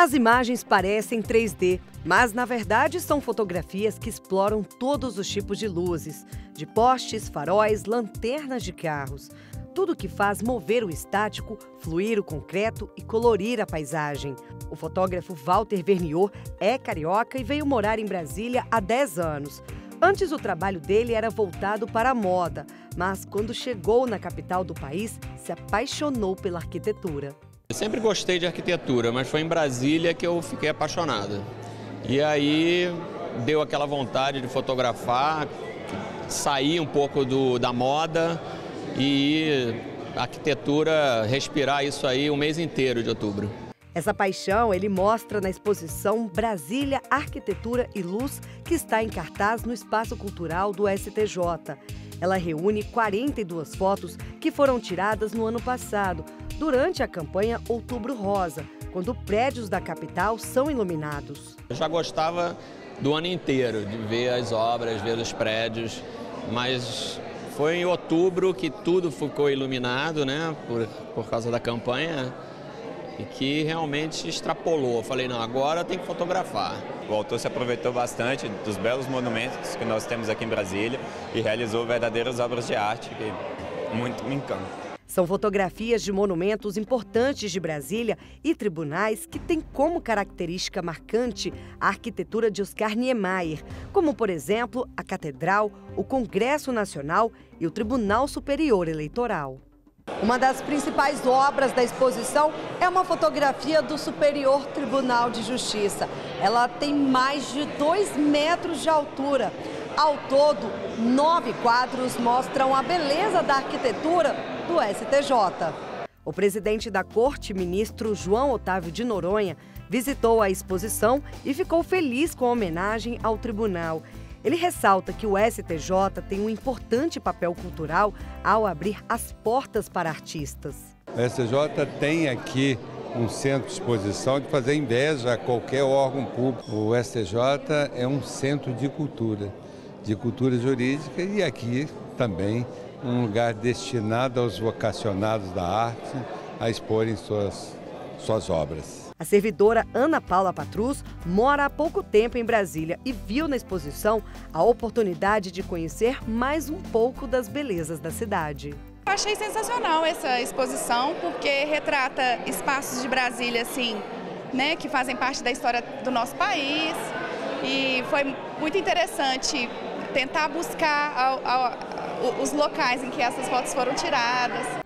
As imagens parecem 3D, mas na verdade são fotografias que exploram todos os tipos de luzes, de postes, faróis, lanternas de carros. Tudo que faz mover o estático, fluir o concreto e colorir a paisagem. O fotógrafo Walter Verniot é carioca e veio morar em Brasília há 10 anos. Antes, o trabalho dele era voltado para a moda, mas quando chegou na capital do país, se apaixonou pela arquitetura. Eu sempre gostei de arquitetura, mas foi em Brasília que eu fiquei apaixonado. E aí deu aquela vontade de fotografar, sair um pouco do, da moda e arquitetura respirar isso aí o mês inteiro de outubro. Essa paixão ele mostra na exposição Brasília Arquitetura e Luz, que está em cartaz no Espaço Cultural do STJ. Ela reúne 42 fotos que foram tiradas no ano passado, durante a campanha Outubro Rosa, quando prédios da capital são iluminados. Eu já gostava do ano inteiro de ver as obras, ver os prédios, mas foi em outubro que tudo ficou iluminado, né, por, por causa da campanha e que realmente extrapolou. Eu falei, não, agora tem que fotografar. O autor se aproveitou bastante dos belos monumentos que nós temos aqui em Brasília e realizou verdadeiras obras de arte que muito me encantam. São fotografias de monumentos importantes de Brasília e tribunais que têm como característica marcante a arquitetura de Oscar Niemeyer, como, por exemplo, a Catedral, o Congresso Nacional e o Tribunal Superior Eleitoral. Uma das principais obras da exposição é uma fotografia do Superior Tribunal de Justiça. Ela tem mais de dois metros de altura. Ao todo, nove quadros mostram a beleza da arquitetura do STJ. O presidente da corte, ministro João Otávio de Noronha, visitou a exposição e ficou feliz com a homenagem ao tribunal. Ele ressalta que o STJ tem um importante papel cultural ao abrir as portas para artistas. O STJ tem aqui um centro de exposição de fazer inveja a qualquer órgão público. O STJ é um centro de cultura, de cultura jurídica e aqui também um lugar destinado aos vocacionados da arte a exporem suas, suas obras. A servidora Ana Paula Patrus mora há pouco tempo em Brasília e viu na exposição a oportunidade de conhecer mais um pouco das belezas da cidade. Eu achei sensacional essa exposição porque retrata espaços de Brasília assim, né, que fazem parte da história do nosso país e foi muito interessante tentar buscar os locais em que essas fotos foram tiradas.